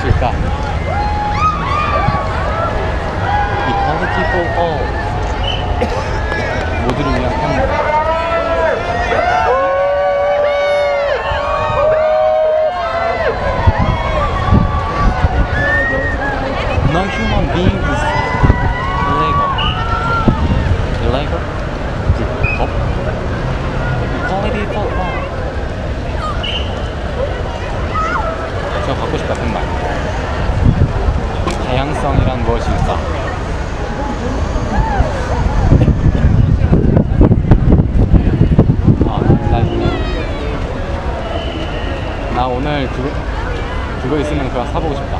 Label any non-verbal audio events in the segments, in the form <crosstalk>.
しいか You call the people all 모두를 위한 너 갖고 싶다 그말. 다양성이란 무엇일까 아, 나 오늘 그거, 그거 있으면 그거 사보고 싶다.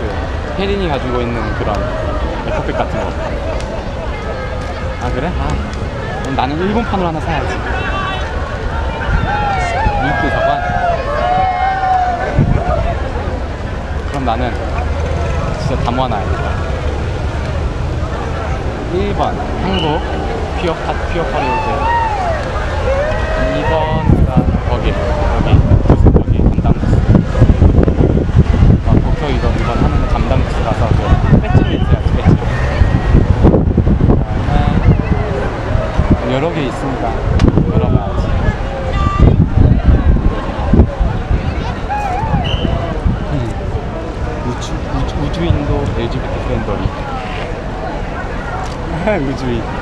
그 혜린이 가지고 있는 그런 에코백 같은 거아 그래? 아, 나는 일본판으로 하나 사야지. 나는 진짜 다 모아놔야겠다. 1번 한국 퓨어 파 퓨어 파리우드 2번 그다음 거기 여기. 여기 담당 부스. 아, 목표 이거 이번 하는 거 담당 부스 가서 그 배지를 있어야지 배지 그다음에 여러 개 있으니까 열어봐야지 음. 우주, 우주, 우주인도 LGBT <laughs> 프렌더리 우주인